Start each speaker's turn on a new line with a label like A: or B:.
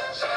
A: Shut